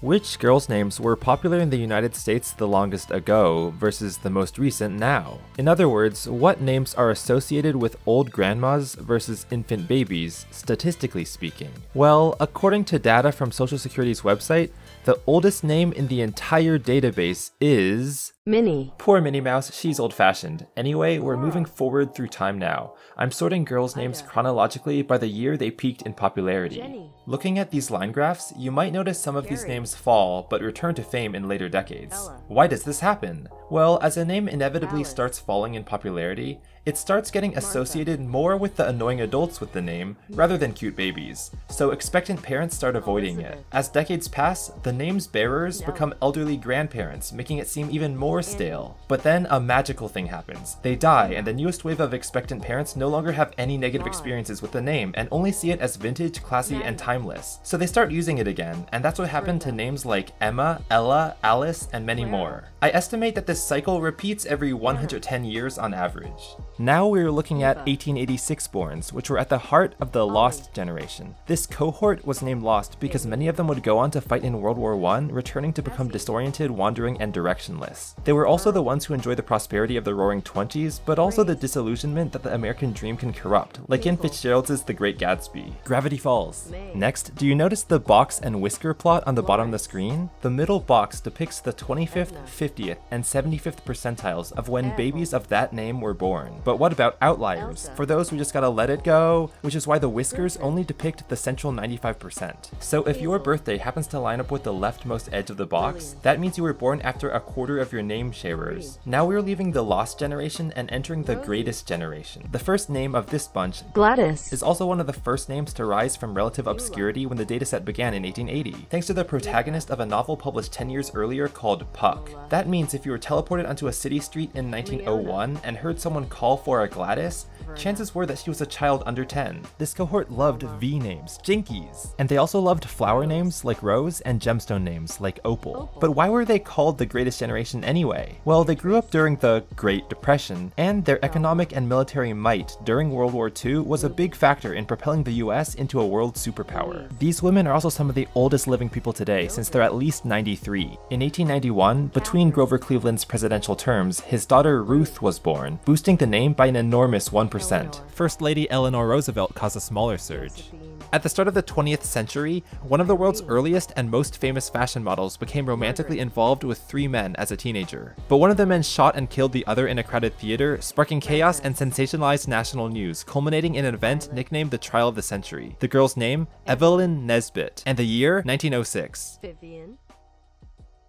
Which girls' names were popular in the United States the longest ago versus the most recent now? In other words, what names are associated with old grandmas versus infant babies, statistically speaking? Well, according to data from Social Security's website, the oldest name in the entire database is Minnie. Poor Minnie Mouse, she's old fashioned. Anyway, we're moving forward through time now. I'm sorting girls' names chronologically by the year they peaked in popularity. Jenny. Looking at these line graphs, you might notice some of these names fall but return to fame in later decades. Ella. Why does this happen? Well, as a name inevitably Alice. starts falling in popularity, it starts getting associated more with the annoying adults with the name hmm. rather than cute babies. So expectant parents start avoiding it. As decades pass, the name's bearers Nellie. become elderly grandparents, making it seem even more stale. But then a magical thing happens. They die, and the newest wave of expectant parents no longer have any negative experiences with the name and only see it as vintage, classy, and timeless. So they start using it again, and that's what happened to names like Emma, Ella, Alice, and many more. I estimate that this cycle repeats every 110 years on average. Now we're looking at 1886 borns, which were at the heart of the Lost generation. This cohort was named Lost because many of them would go on to fight in World War I, returning to become disoriented, wandering, and directionless. They were also the ones who enjoy the prosperity of the Roaring Twenties, but also the disillusionment that the American dream can corrupt, like in Fitzgerald's The Great Gatsby. Gravity Falls. Next, do you notice the box and whisker plot on the bottom of the screen? The middle box depicts the 25th, 50th, and 75th percentiles of when babies of that name were born. But what about outliers? For those who just gotta let it go, which is why the whiskers only depict the central 95%. So if your birthday happens to line up with the leftmost edge of the box, that means you were born after a quarter of your name sharers. Now we're leaving the lost generation and entering the greatest generation. The first name of this bunch Gladys. is also one of the first names to rise from relative obscurity when the dataset began in 1880, thanks to the protagonist of a novel published 10 years earlier called Puck. That means if you were teleported onto a city street in 1901 and heard someone call for a Gladys, chances were that she was a child under 10. This cohort loved V names, Jinkies, and they also loved flower names like Rose and gemstone names like Opal. But why were they called the greatest generation anyway? Well, they grew up during the Great Depression, and their economic and military might during World War II was a big factor in propelling the US into a world superpower. These women are also some of the oldest living people today, since they're at least 93. In 1891, between Grover Cleveland's presidential terms, his daughter Ruth was born, boosting the name by an enormous 1%. First Lady Eleanor Roosevelt caused a smaller surge. At the start of the 20th century, one of the world's earliest and most famous fashion models became romantically involved with three men as a teenager. But one of the men shot and killed the other in a crowded theater, sparking chaos and sensationalized national news, culminating in an event nicknamed the Trial of the Century. The girl's name? Evelyn Nesbit. And the year? 1906. Vivian.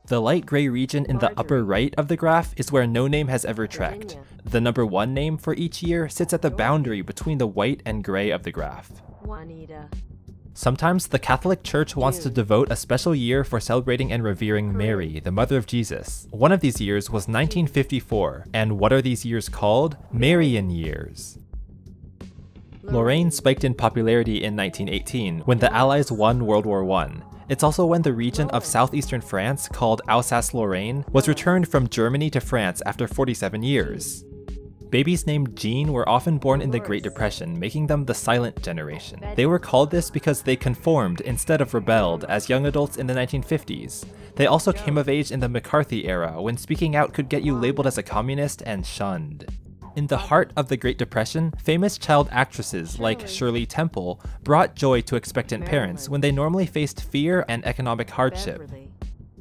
The light gray region in the upper right of the graph is where no name has ever tracked. The number one name for each year sits at the boundary between the white and gray of the graph. Juanita. Sometimes the Catholic Church wants to devote a special year for celebrating and revering Mary, the mother of Jesus. One of these years was 1954, and what are these years called? Marian years. Lorraine spiked in popularity in 1918 when the Allies won World War I. It's also when the region of southeastern France, called Alsace-Lorraine, was returned from Germany to France after 47 years. Babies named Jean were often born in the Great Depression, making them the silent generation. They were called this because they conformed instead of rebelled as young adults in the 1950s. They also came of age in the McCarthy era, when speaking out could get you labeled as a communist and shunned. In the heart of the Great Depression, famous child actresses like Shirley Temple brought joy to expectant parents when they normally faced fear and economic hardship.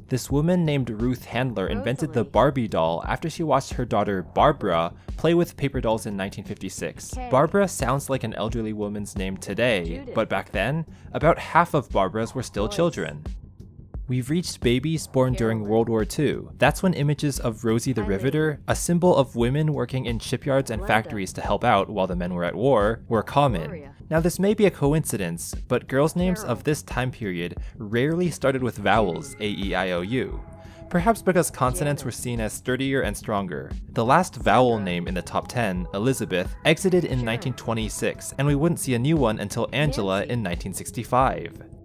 This woman named Ruth Handler oh, invented the Barbie doll after she watched her daughter Barbara play with paper dolls in 1956. Barbara sounds like an elderly woman's name today, but back then, about half of Barbara's were still children. We've reached babies born during World War II. That's when images of Rosie the Riveter, a symbol of women working in shipyards and factories to help out while the men were at war, were common. Now, this may be a coincidence, but girls' names of this time period rarely started with vowels A, E, I, O, U. Perhaps because consonants were seen as sturdier and stronger. The last vowel name in the top 10, Elizabeth, exited in 1926, and we wouldn't see a new one until Angela in 1965.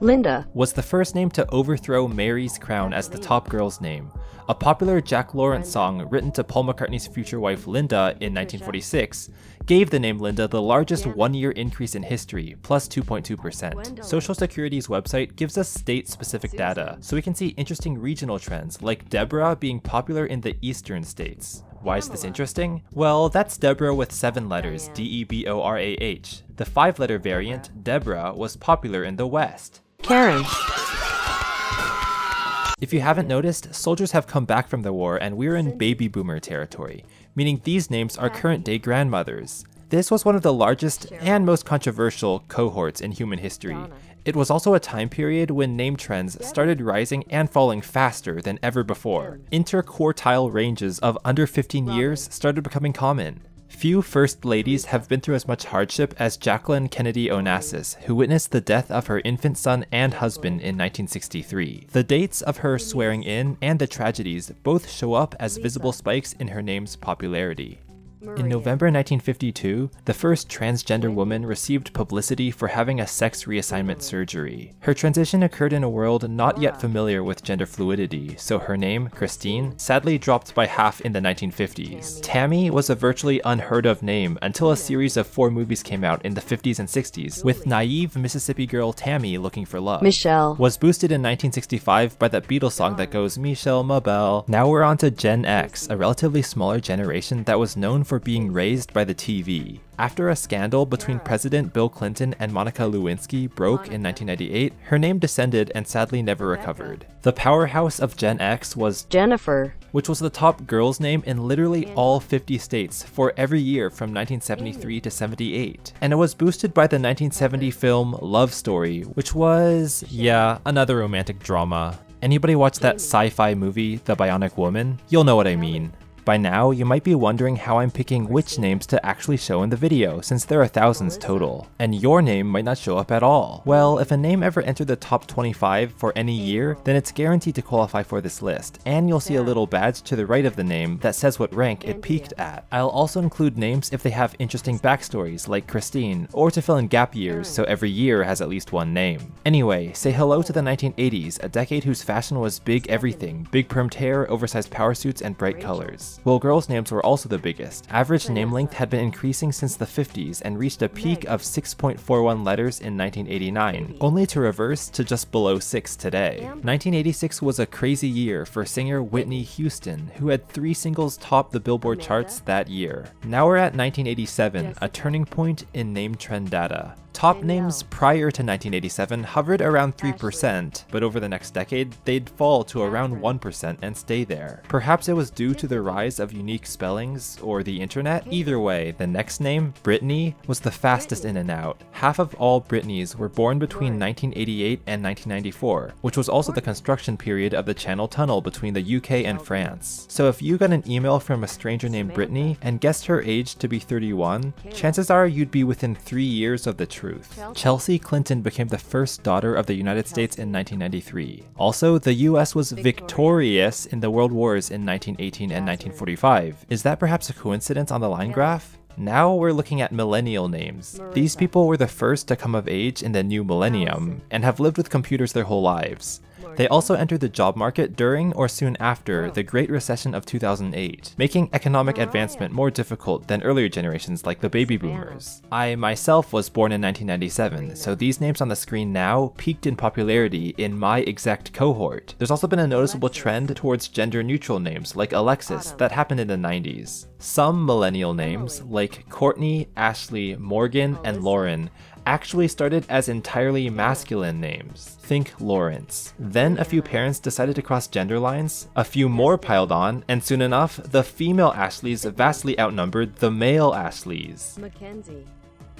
Linda was the first name to overthrow Mary's crown as the top girl's name. A popular Jack Lawrence song written to Paul McCartney's future wife Linda in 1946 gave the name Linda the largest one year increase in history, plus 2.2%. Social Security's website gives us state specific data, so we can see interesting regional trends, like Deborah being popular in the eastern states. Why is this interesting? Well, that's Deborah with seven letters, D E B O R A H. The five letter variant, Debra, was popular in the West. Karen if you haven't noticed, soldiers have come back from the war and we're in baby boomer territory, meaning these names are current day grandmothers. This was one of the largest and most controversial cohorts in human history. It was also a time period when name trends started rising and falling faster than ever before. Interquartile ranges of under 15 years started becoming common. Few First Ladies have been through as much hardship as Jacqueline Kennedy Onassis, who witnessed the death of her infant son and husband in 1963. The dates of her swearing in and the tragedies both show up as visible spikes in her name's popularity. In November 1952, the first transgender woman received publicity for having a sex reassignment surgery. Her transition occurred in a world not yet familiar with gender fluidity, so her name, Christine, sadly dropped by half in the 1950s. Tammy was a virtually unheard of name until a series of four movies came out in the 50s and 60s, with naive Mississippi girl Tammy looking for love. Michelle was boosted in 1965 by that Beatles song that goes Michelle ma belle. Now we're on to Gen X, a relatively smaller generation that was known for being raised by the TV. After a scandal between President Bill Clinton and Monica Lewinsky broke in 1998, her name descended and sadly never recovered. The powerhouse of Gen X was Jennifer, which was the top girl's name in literally all 50 states for every year from 1973 to 78. And it was boosted by the 1970 film Love Story, which was, yeah, another romantic drama. Anybody watch that sci-fi movie, The Bionic Woman? You'll know what I mean. By now, you might be wondering how I'm picking which names to actually show in the video, since there are thousands total. And your name might not show up at all. Well, if a name ever entered the top 25 for any year, then it's guaranteed to qualify for this list, and you'll see a little badge to the right of the name that says what rank it peaked at. I'll also include names if they have interesting backstories, like Christine, or to fill in gap years so every year has at least one name. Anyway, say hello to the 1980s, a decade whose fashion was big everything, big permed hair, oversized power suits, and bright colors. Well, girls' names were also the biggest. Average name length had been increasing since the 50s and reached a peak of 6.41 letters in 1989, only to reverse to just below 6 today. 1986 was a crazy year for singer Whitney Houston, who had three singles top the Billboard charts that year. Now we're at 1987, a turning point in name trend data. Top names prior to 1987 hovered around 3%, but over the next decade, they'd fall to around 1% and stay there. Perhaps it was due to the rise of unique spellings or the internet? Either way, the next name, Britney, was the fastest in and out. Half of all Britneys were born between 1988 and 1994, which was also the construction period of the Channel Tunnel between the UK and France. So if you got an email from a stranger named Brittany and guessed her age to be 31, chances are you'd be within three years of the truth truth. Chelsea Clinton became the first daughter of the United States in 1993. Also, the US was victorious in the World Wars in 1918 and 1945. Is that perhaps a coincidence on the line graph? Now we're looking at millennial names. These people were the first to come of age in the new millennium and have lived with computers their whole lives. They also entered the job market during or soon after the Great Recession of 2008, making economic advancement more difficult than earlier generations like the baby boomers. I myself was born in 1997, so these names on the screen now peaked in popularity in my exact cohort. There's also been a noticeable trend towards gender neutral names like Alexis that happened in the 90s. Some millennial names, like Courtney, Ashley, Morgan, and Lauren, actually started as entirely masculine names. Think Lawrence. Then a few parents decided to cross gender lines, a few more piled on, and soon enough, the female Ashleys vastly outnumbered the male Ashleys. Mackenzie.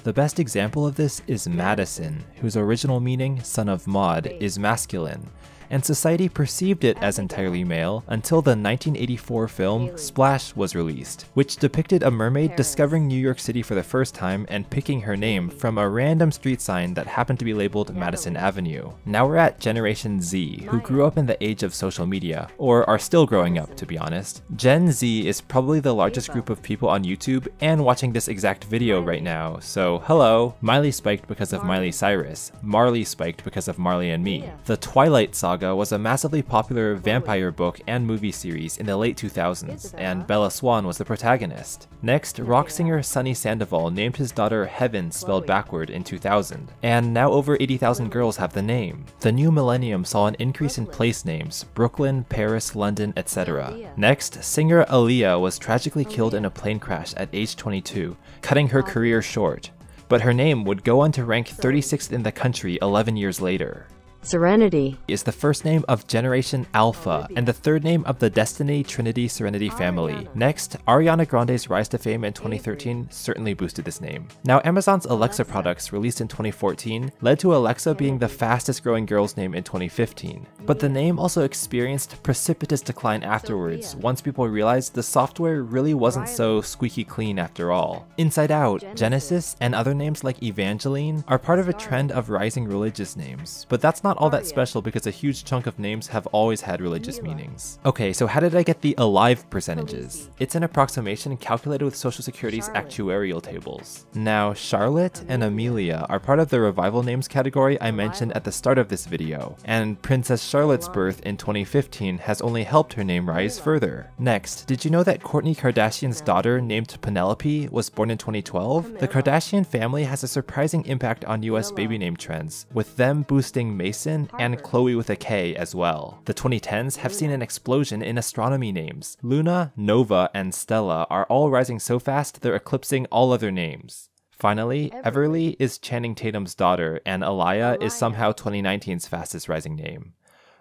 The best example of this is Madison, whose original meaning, son of Maud, is masculine, and society perceived it as entirely male until the 1984 film Splash was released, which depicted a mermaid discovering New York City for the first time and picking her name from a random street sign that happened to be labeled Madison Avenue. Now we're at Generation Z, who grew up in the age of social media, or are still growing up to be honest. Gen Z is probably the largest group of people on YouTube and watching this exact video right now, so hello. Miley spiked because of Miley Cyrus, Marley spiked because of Marley and Me. The Twilight Saga was a massively popular vampire book and movie series in the late 2000s, and Bella Swan was the protagonist. Next, rock singer Sonny Sandoval named his daughter Heaven spelled backward in 2000, and now over 80,000 girls have the name. The new millennium saw an increase in place names, Brooklyn, Paris, London, etc. Next, singer Aaliyah was tragically killed in a plane crash at age 22, cutting her career short, but her name would go on to rank 36th in the country 11 years later. Serenity. Is the first name of Generation Alpha and the third name of the Destiny Trinity Serenity family. Next, Ariana Grande's rise to fame in 2013 certainly boosted this name. Now, Amazon's Alexa. Products released in 2014 led to Alexa being the fastest growing girl's name in 2015. But the name also experienced precipitous decline afterwards once people realized the software really wasn't so squeaky clean after all. Inside Out, Genesis, and other names like Evangeline are part of a trend of rising religious names, but that's not not all that special because a huge chunk of names have always had religious meanings. Okay, so how did I get the alive percentages? It's an approximation calculated with Social Security's actuarial tables. Now, Charlotte and Amelia. Are part of the revival names category I mentioned at the start of this video, and Princess Charlotte's birth in 2015 has only helped her name rise further. Next, did you know that Kourtney Kardashian's daughter named Penelope was born in 2012? The Kardashian family has a surprising impact on US baby name trends, with them boosting Mason And Chloe with a K as well. The 2010s have seen an explosion in astronomy names. Luna, Nova, and Stella are all rising so fast they're eclipsing all other names. Finally, Everly is Channing Tatum's daughter, and Aliyah is somehow 2019's fastest rising name.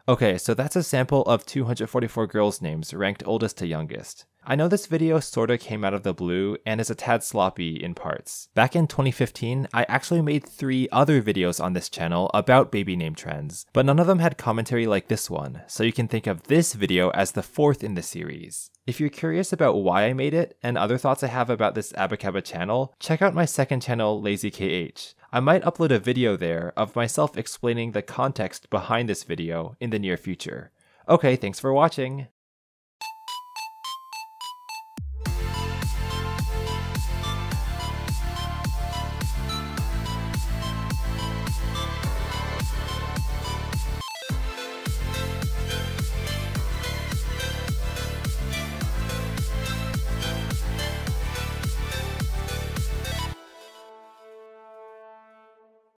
Okay, so that's a sample of 244 girls' names ranked oldest to youngest. I know this video sorta came out of the blue and is a tad sloppy in parts. Back in 2015, I actually made three other videos on this channel about baby name trends, but none of them had commentary like this one, so you can think of this video as the fourth in the series. If you're curious about why I made it and other thoughts I have about this Abacaba channel, check out my second channel, LazyKH. I might upload a video there of myself explaining the context behind this video in the near future. Okay, thanks for watching!